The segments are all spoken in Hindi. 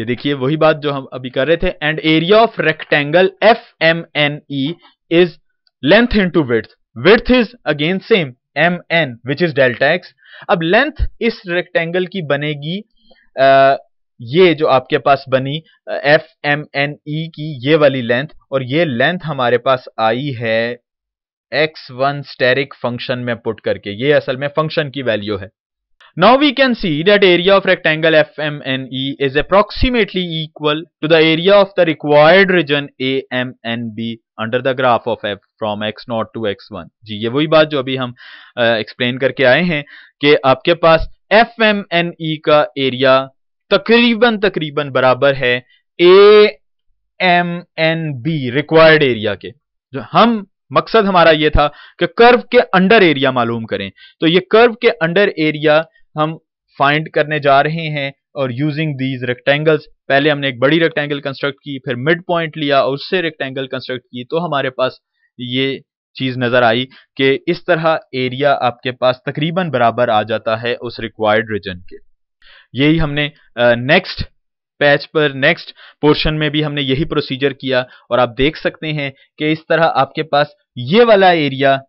ये देखिए वही बात जो हम अभी कर रहे थे and area of rectangle F M N E is length into width width is again same M N which is delta x अब लेंथ इस रेक्टेंगल की बनेगी आ, ये जो आपके पास बनी एफ़ एम एन ई की ये वाली लेंथ और ये लेंथ हमारे पास आई है एक्स वन स्टेरिक फ़ंक्शन में पुट करके। ये असल में फ़ंक्शन की वैल्यू है। Now we can see that area of rectangle FMNE is approximately equal to the area of the required region AMNB under the graph of f from x0 to x1. जी ये वही बात जो अभी हम एक्सप्लेन uh, करके आए हैं कि आपके पास FMNE का एरिया तकरीबन तकरीबन बराबर है AMNB रिक्वायर्ड एरिया के जो हम मकसद हमारा यह था कि कर्व के अंडर एरिया मालूम करें तो ये कर्व के अंडर एरिया हम फाइंड करने जा रहे हैं और यूजिंग दीज रेक्टेंगल्स पहले हमने एक बड़ी रेक्टेंगल कंस्ट्रक्ट की, फिर मिड पॉइंट लिया और उससे रेक्टेंगल कंस्ट्रक्ट की तो हमारे पास ये चीज़ नज़र आई कि इस तरह एरिया आपके पास तकरीबन बराबर आ जाता है उस रिक्वायर्ड रीजन के। यही हमने नेक्स्ट पैच पर नेक्स्ट पोर्शन में भी हमने यही प्रोसीजर किया और आप देख सकते हैं कि इस तरह आपके पास ये वाला एरिया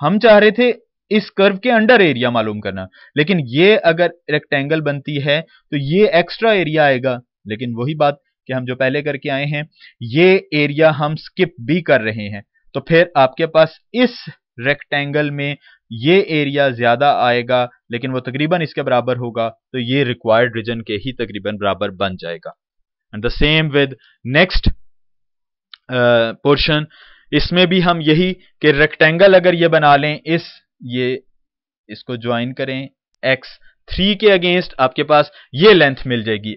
हम चाह रहे थे इस कर्व के अंडर एरिया मालूम करना। लेकिन ये अगर रेक्टेंगल बनती है तो ये एक्स्ट्रा एरिया आएगा। लेकिन वही बात कि हम जो पहले करके आए हैं, ये एरिया हम स्किप भी कर रहे हैं। तो फिर आपके पास इस रेक्टेंगल में ये एरिया ज़्यादा आएगा, लेकिन वो तकरीबन इसके बराबर होगा तो ये रिक्वायर्ड रीजन के ही तकरीबन बराबर बन जाएगा। And the same with next portion इसमें भी हम यही कि रेक्टेंगल अगर ये बना लें, इस ये इसको ज्वाइन करें। एक्स थ्री के अगेंस्ट आपके पास ये लेंथ मिल जाएगी।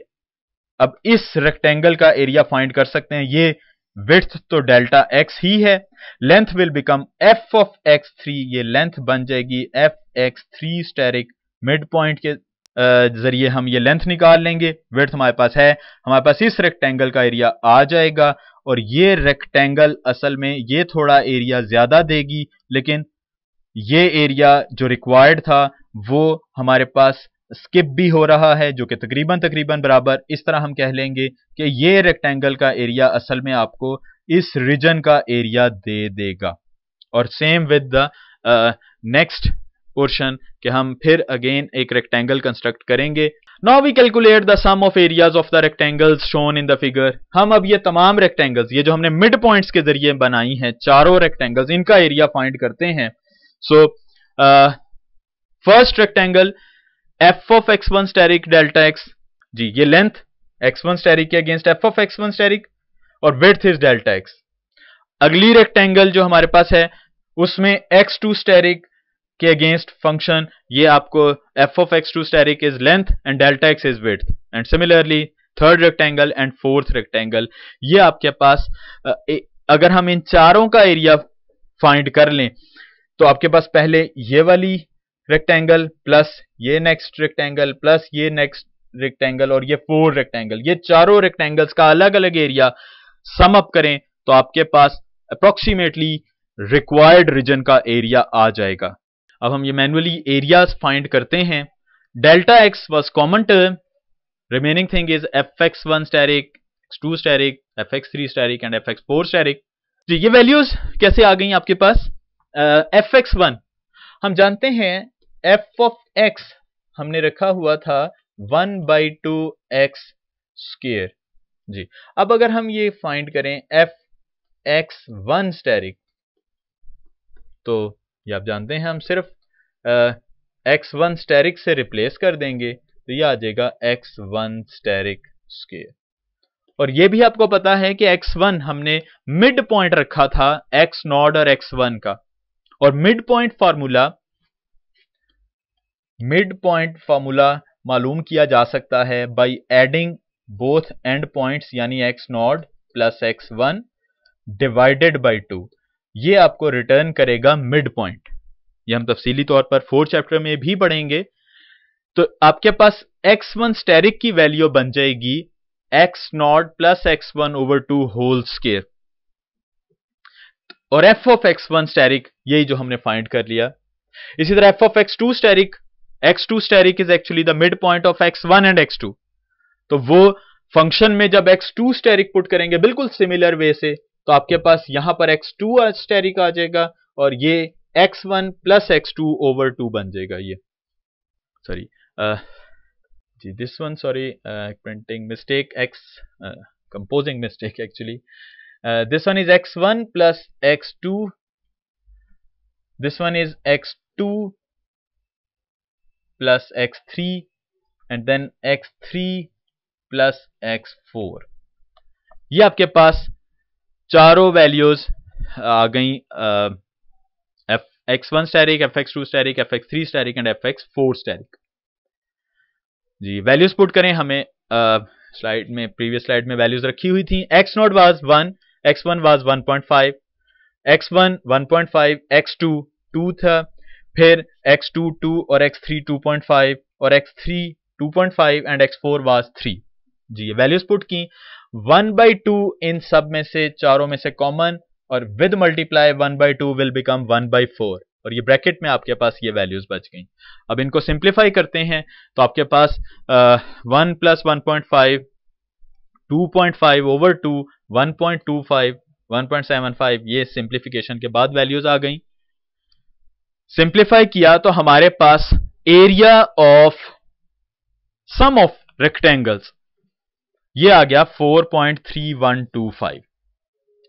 अब इस रेक्टेंगल का एरिया फाइंड कर सकते हैं। ये विथ तो डेल्टा एक्स ही है। Length will become f of x three ये लेंथ बन जाएगी f x three asterisk mid point के ज़रिए हम ये लेंथ निकाल लेंगे। विथ हमारे पास है। हमारे पास इस रेक्टेंगल का एरिया आ जाएगा। और ये रेक्टेंगल असल में ये थोड़ा एरिया ज़्यादा देगी। लेकिन ये एरिया जो रिक्वायर्ड था, वो हमारे पास स्किप भी हो रहा है, जो कि तकरीबन तकरीबन बराबर इस तरह हम कह लेंगे कि ये रेक्टेंगल का एरिया असल में आपको इस रीजन का एरिया दे देगा। और same with the next portion कि हम फिर अगेन एक रेक्टेंगल कंस्ट्रक्ट करेंगे। Now we calculate the sum of areas of the rectangles shown in the figure हम अब ये तमाम रेक्टेंगल्स ये जो हमने मिड पॉइंट्स के ज़रिए बनाई हैं, चारों रेक्टेंगल्स इनका एरिया फाइंड करते हैं। So uh, first rectangle f of x1 steric delta x. जी ये लेंथ x1 steric के against f of x1 steric और विड्थ इज़ डेल्टा x. अगली रेक्टेंगल जो हमारे पास है उसमें x2 steric के अगेंस्ट फ़ंक्शन ये आपको f of x2 steric is length and delta x is width and similarly third rectangle and fourth rectangle ये आपके पास अगर हम इन चारों का एरिया फाइंड कर लें तो आपके पास पहले ये वाली रेक्टेंगल प्लस ये नेक्स्ट रेक्टेंगल प्लस ये नेक्स्ट रेक्टेंगल और ये फोर रेक्टेंगल ये चारों रेक्टेंगल्स का अलग अलग एरिया सम अप करें तो आपके पास अप्रोक्सीमेटली रिक्वायर्ड रीजन का एरिया आ जाएगा. अब हम ये मैनुअली एरियाज़ फाइंड करते हैं. Delta x was common term asterisk x two asterisk f x three asterisk and f x four asterisk ये वैल्यूज़ कैसे आ गई आपके पास? एफ़ एक्स वन हम जानते हैं एफ़ ऑफ़ एक्स हमने रखा हुआ था one by two x square जी, अब अगर हम ये फाइंड करें एफ़ एक्स वन स्टेरिक तो ये आप जानते हैं हम सिर्फ़ एक्स वन स्टेरिक से रिप्लेस कर देंगे तो ये आ जाएगा एक्स वन स्टेरिक स्केयर और ये भी आपको पता है कि एक्स वन हमने मिड पॉइंट रखा था एक्स नॉड और एक्स वन का। और mid point formula mid point formula मालूम किया जा सकता है by adding both end points यानी x nought plus x one divided by two ये आपको रिटर्न करेगा मिड पॉइंट ये हम तफसीली तौर पर फोर्थ चैप्टर में भी पढ़ेंगे। तो आपके पास एक्स वन स्टेरिक की वैल्यू बन जाएगी x nought plus x one over two whole square और f of x one asterisk यही जो हमने फाइंड कर लिया। इसी तरह f of x two asterisk x two asterisk is actually the mid point of x one and x two तो वो फ़ंक्शन में जब x2 स्टेरिक पुट करेंगे बिल्कुल सिमिलर वे से तो आपके पास यहाँ पर एक्स टू स्टेरिक आ जाएगा और ये x one plus x two over two बन जाएगा ये। Sorry ji this one sorry printing mistake x composing mistake actually this one is x1 plus x2 this one is x2 plus x3 and then x3 plus x four ये आपके पास चारों वैल्यूज़ आ गई f x one asterisk f x two asterisk f x three asterisk and f x four asterisk ji values put करें, हमें स्लाइड में प्रीवियस स्लाइड में वैल्यूज़ रखी हुई थी। X naught was one x one was one point five x one one point five x two two था, फिर एक्स टू टू और x three two point five और x three two point five and x four was three ji values put की। वन बाई टू इन सब में से, चारों में से कॉमन और with multiply one by two will become one by four और ये ब्रैकेट में आपके पास ये वैल्यूज़ बच गई। अब इनको सिंप्लीफाई करते हैं तो आपके पास one plus one point five two point five over two one point two five one point seven five ये सिंप्लीफिकेशन के बाद वैल्यूज़ आ गई। सिंप्लीफाई किया तो हमारे पास area of sum of rectangles ये आ गया 4.3125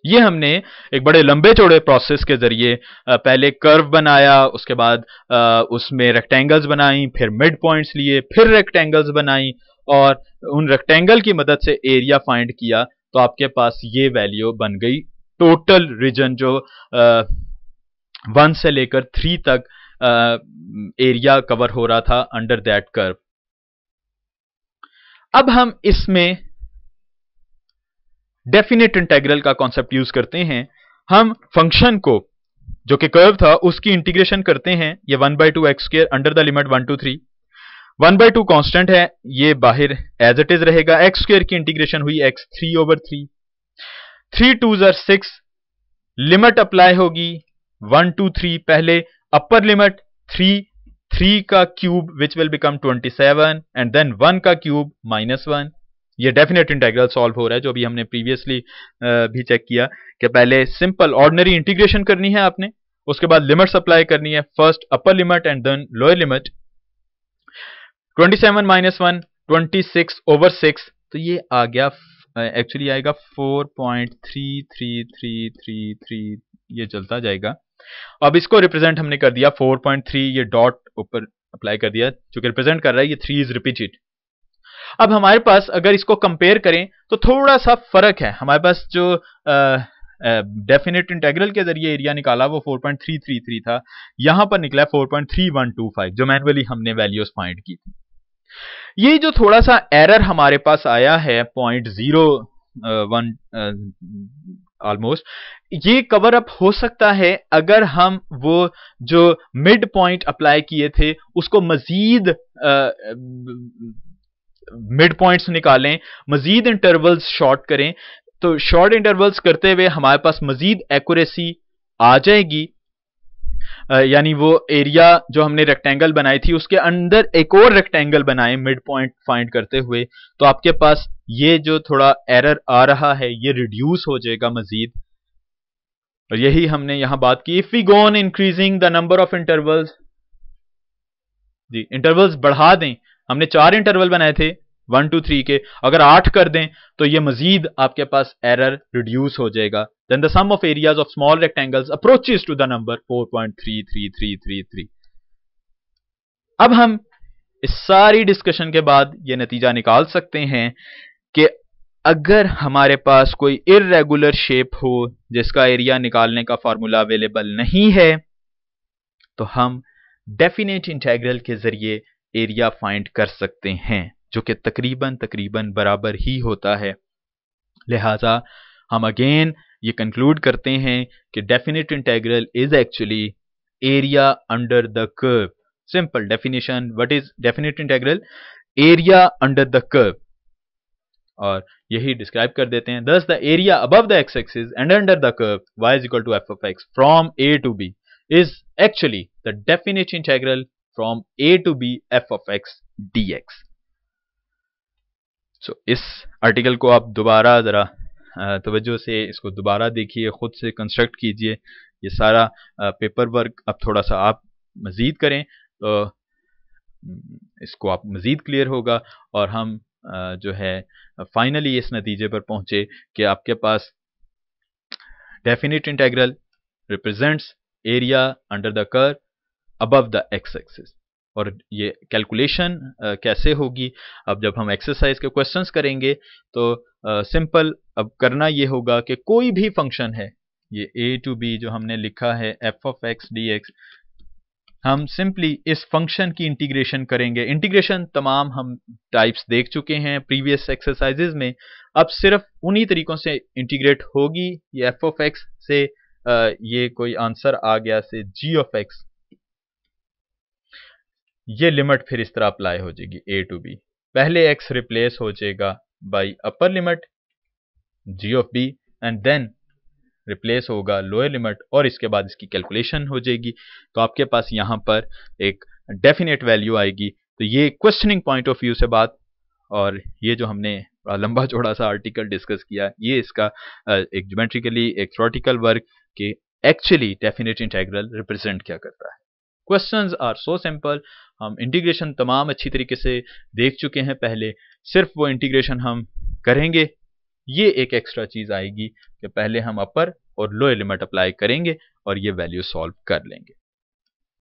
ये हमने एक बड़े लंबे चौड़े प्रोसेस के ज़रिए पहले कर्व बनाया, उसके बाद उसमें रेक्टेंगल्स बनाई, फिर मिड पॉइंट्स लिए, फिर रेक्टेंगल्स बनाई और उन रेक्टेंगल की मदद से एरिया फाइंड किया तो आपके पास ये वैल्यू बन गई। टोटल रीजन जो वन से लेकर थ्री तक एरिया कवर हो रहा था अंडर दैट कर्व अब हम इसमें डेफिनेट इंटेग्रल का कॉन्सेप्ट यूज़ करते हैं। हम फ़ंक्शन को, जो कि कर्व था, उसकी इंटीग्रेशन करते हैं। ये one by two x square under the limit one two three one by two constant है, ये बाहर एज इट इज़ रहेगा। एक्स स्क्र की इंटीग्रेशन हुई x three over three three two जर सिक्स लिमिट अप्लाई होगी। वन टू थ्री पहले अपर लिमिट थ्री थ्री का cube which will become twenty seven and then one का क्यूब माइनस वन ये डेफिनेट इंटेग्रल सॉल्व हो रहा है, जो अभी हमने प्रीवियसली भी चेक किया कि पहले सिंपल ऑर्डनरी इंटीग्रेशन करनी है आपने, उसके बाद लिमिट्स अप्लाई करनी है। First upper limit and then lower limit 27 seven minus one twenty six over six तो ये आ गया एक्चुअली आएगा four point three three three three three ये चलता जाएगा। अब इसको रिप्रेजेंट हमने कर दिया 4.3 ये डॉट ऊपर अप्लाई कर दिया, जो कि रिप्रेजेंट कर रहा है, ये थ्री इज़ रिपीटेड अब हमारे पास अगर इसको कंपेयर करें तो थोड़ा सा फ़र्क है। हमारे पास जो डेफिनेट इंटेग्रल के ज़रिए एरिया निकाला, वो 4.333 था। यहाँ पर निकला 4.3125 जो मैनुअली हमने वैल्यूज़ फाइंड की थी। ये जो थोड़ा सा एरर हमारे पास आया है पॉइंट ज़ीरो वन ऑलमोस्ट ये कवर अप हो सकता है अगर हम वो जो मिड पॉइंट अप्लाई किए थे, उसको मजीद मिड पॉइंट्स निकालें, मजीद इंटरवल्स शॉर्ट करें तो शॉर्ट इंटरवल्स करते हुए हमारे पास मजीद एक्यूरेसी आ जाएगी। यानी वो एरिया जो हमने रेक्टेंगल बनाई थी, उसके अंदर एक और रेक्टेंगल बनाए मिड पॉइंट फाइंड करते हुए। तो आपके पास ये जो थोड़ा एरर आ रहा है, ये रिड्यूस हो जाएगा मजीद। और यही हमने यहाँ बात की। If we go on increasing the number of intervals ji intervals बढ़ा दें। हमने चार इंटरवल बनाए थे। वन टू थ्री के, अगर आठ कर दें तो ये मजीद आपके पास एरर रिड्यूस हो जाएगा। Then the sum of areas of small rectangles approaches to the number 4.333333 अब हम इस सारी डिस्कशन के बाद ये नतीजा निकाल सकते हैं कि अगर हमारे पास कोई इरेगुलर शेप हो, जिसका एरिया निकालने का फॉर्मूला अवेलेबल नहीं है तो हम डेफिनेट इंटेग्रल के ज़रिए एरिया फाइंड कर सकते हैं। जो कि तकरीबन तकरीबन बराबर ही होता है। लिहाजा हम अगेन ये कंक्लूड करते हैं कि definite integral is actually area under the curve simple definition what is definite integral area under the curve और यही डिस्क्राइब कर देते हैं। Thus the area above the x axis and under the curve y is equal to f of x from a to b is actually the definite integral from a to b f of x dx. So so, इस आर्टिकल को आप दोबारा ज़रा तवज्जो से इसको दोबारा देखिए खुद से कंस्ट्रक्ट कीजिए। ये सारा पेपर वर्क अब थोड़ा सा आप मज़ीद करें। तो इसको आप मज़ीद क्लियर होगा और हम जो है फाइनली इस नतीजे पर पहुँचे कि आपके पास definite integral represents area under the curve above the x axis और ये कैलकुलेशन कैसे होगी? अब जब हम एक्सरसाइज के क्वेश्चंस करेंगे तो सिंपल अब करना ये होगा कि कोई भी फ़ंक्शन है, ये ए टू बी जो हमने लिखा है f of x d x हम सिंपली इस फ़ंक्शन की इंटीग्रेशन करेंगे। इंटीग्रेशन तमाम हम टाइप्स देख चुके हैं प्रीवियस एक्सरसाइजेज में। अब सिर्फ़ उन्हीं तरीकों से इंटीग्रेट होगी ये एफ़ ऑफ़ एक्स से ये कोई आंसर आ गया से जी ऑफ़ एक्स ये लिमिट फिर इस तरह अप्लाई हो जाएगी ए टू बी पहले एक्स रिप्लेस हो जाएगा by upper limit g of b and then replace होगा लोअर लिमिट और इसके बाद इसकी कैलकुलेशन हो जाएगी। तो आपके पास यहाँ पर एक डेफिनेट वैल्यू आएगी। तो ये क्वेश्चनिंग पॉइंट ऑफ़ व्यू से बात, और ये जो हमने लंबा चौड़ा सा आर्टिकल डिस्कस किया, ये इसका एक ज्योमेट्रिकली एक थ्रोटिकल वर्क के एक्चुअली डेफिनेट इंटेग्रल रिप्रेजेंट क्या करता है। क्वेश्चंस आर सो सिंपल हम इंटीग्रेशन तमाम अच्छी तरीके से देख चुके हैं पहले। सिर्फ़ वो इंटीग्रेशन हम करेंगे। ये एक एक्स्ट्रा चीज़ आएगी कि पहले हम अपर और लोअर लिमिट अप्लाई करेंगे और ये वैल्यू सॉल्व कर लेंगे।